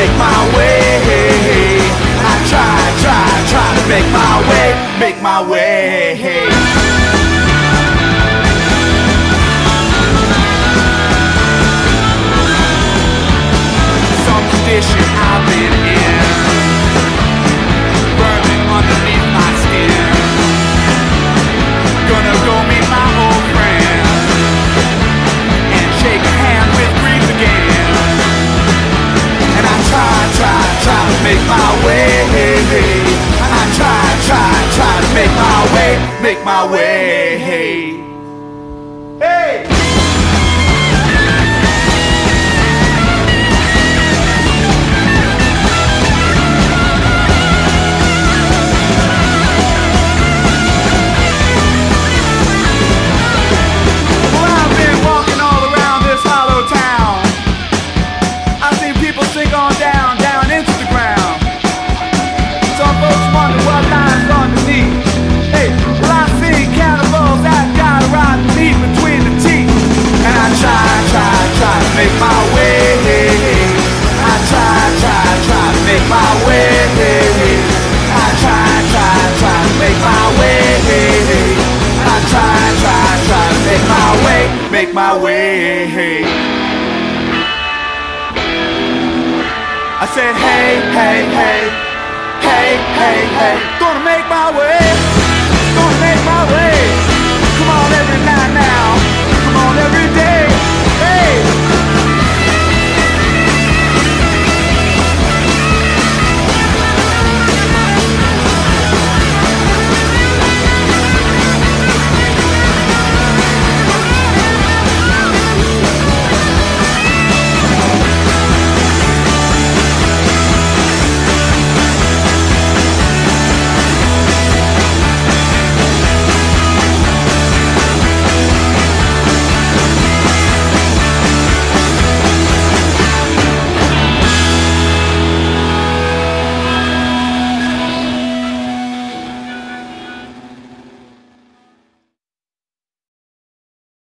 make my way. I try, try, try to make my way, make my way. make my way. make my way. I said, hey, hey, hey, hey, hey, hey, gonna make my way.